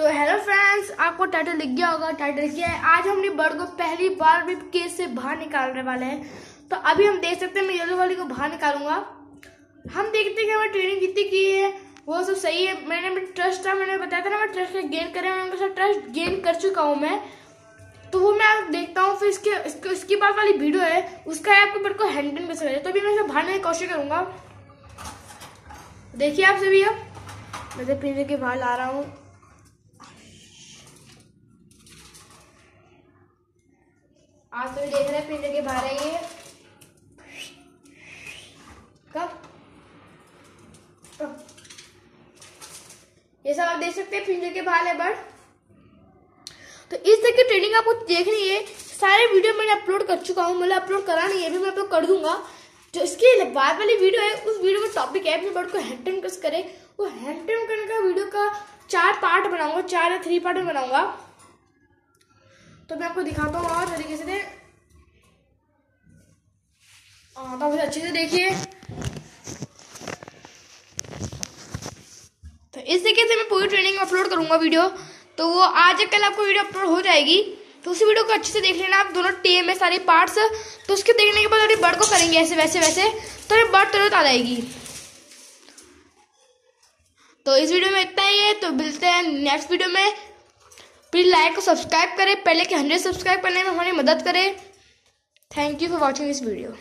तो hello friends आपको title लिख गया होगा टाइटल क्या है? आज हम अपनी बर्ड को पहली बार भी केस से बाहर निकालने वाले हैं। तो अभी हम देख सकते हैं, मैं येलो वाली को बाहर निकालूँगा। हम देखते हैं कि हमारी ट्रेनिंग जितनी की है। वो सब सही है। मैंने मैं ट्रस्ट था, मैंने बताया था ना, मैं ट्रस्ट गेन करें मैं उनके साथ ट्रस्ट गेन कर चुका हूँ मैं। तो वो मैं देखता हूँ, फिर इसके इसके बाद वाली वीडियो है, उसका आपको बर्ड को हैंडल कैसे करें तो अभी मैं इसे बाहर की कोशिश करूँगा। देखिए आप सभी अब। मैं तो पिंजरे के बाहर ला रहा हूँ। आज तो देख रहे हैं पिंजरे के बाहर है ये। कब? ये सब आप देख सकते हैं पिंजरे के बाहर है बर्ड तो इस तरह की ट्रेनिंग आपको देखनी है। सारे वीडियो मैंने अपलोड कर चुका हूँ मतलब अपलोड करा नहीं है अभी मैं अपलोड कर दूँगा। जो इसकी बाद वाली वीडियो है, उस वीडियो का टॉपिक है, अपने बर्ड को हैंड कस करे। वो हैंड करने का वीडियो का चार पार्ट बनाऊँगा, चार या थ्री पार्ट बनाऊँगा। तो मैं आपको दिखाता हूँ और तरीके से हाँ तो अच्छे से देखिए। तो इस तरीके से मैं पूरी ट्रेनिंग अपलोड करूँगा वीडियो तो वो आज या कल आपको वीडियो अपलोड हो जाएगी। तो उसी वीडियो को अच्छे से देख लेना आप, दोनों टेम में सारे पार्ट्स तो उसके देखने के बाद अभी बर्ड को करेंगे ऐसे, वैसे वैसे तो बर्ड तुरंत आ जाएगी। तो इस वीडियो में इतना ही है। तो मिलते हैं नेक्स्ट वीडियो में। प्लीज़ लाइक और सब्सक्राइब करें। पहले के हंड्रेड सब्सक्राइब करने में हमारी मदद करें। Thank you for watching this video